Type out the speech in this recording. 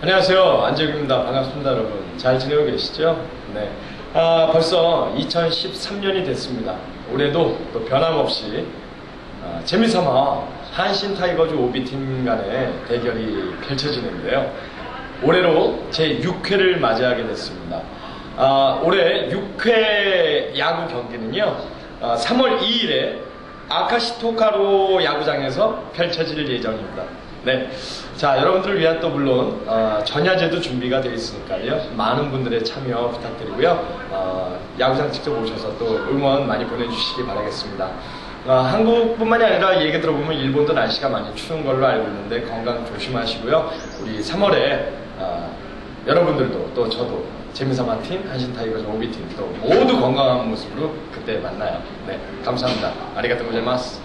안녕하세요. 안재욱입니다. 반갑습니다, 여러분. 잘 지내고 계시죠? 네. 아, 벌써 2013년이 됐습니다. 올해도 또 변함없이 아, 재미삼아 한신 타이거즈 오비팀 간의 대결이 펼쳐지는데요. 올해로 제 6회를 맞이하게 됐습니다. 아, 올해 6회 야구 경기는요, 아, 3월 2일에 아카시토카로 야구장에서 펼쳐질 예정입니다. 네. 자, 여러분들을 위한 또 물론, 어, 전야제도 준비가 되어 있으니까요. 많은 분들의 참여 부탁드리고요. 어, 야구장 직접 오셔서 또 응원 많이 보내주시기 바라겠습니다. 어, 한국뿐만이 아니라 얘기 들어보면 일본도 날씨가 많이 추운 걸로 알고 있는데 건강 조심하시고요. 우리 3월에 여러분들도 또 저도 재미삼아 팀, 한신 타이거즈 오비팀 또 모두 건강한 모습으로 그때 만나요. 네, 감사합니다. ありがとうございます.